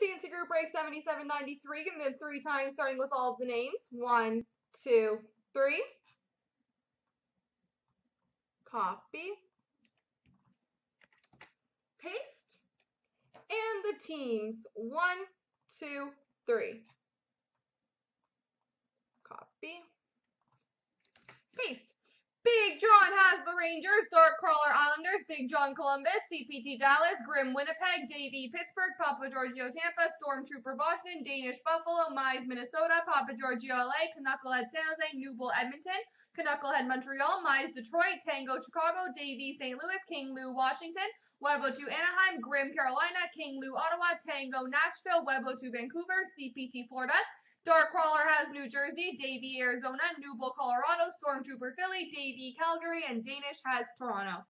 CNC Group Break 7793. Give them three times, starting with all the names. One, two, three. Copy. Paste. And the teams. One, two, three. Copy. Paste. Big John has the Rangers, Dark Crawler Islanders, Big John Columbus, CPT Dallas, Grim Winnipeg, Davy Pittsburgh, Papa Giorgio Tampa, Stormtrooper Boston, Danish Buffalo, Mize Minnesota, Papa Giorgio LA, Knucklehead San Jose, Newble Edmonton, Knucklehead Montreal, Mize Detroit, Tango Chicago, Davy St. Louis, King Lou Washington, Webo 2 Anaheim, Grim Carolina, King Lou Ottawa, Tango Nashville, Webo 2 Vancouver, CPT Florida, Dark Crawler has New Jersey, Davy, Arizona, Newble, Colorado, Stormtrooper, Philly, Davy, Calgary, and Danish has Toronto.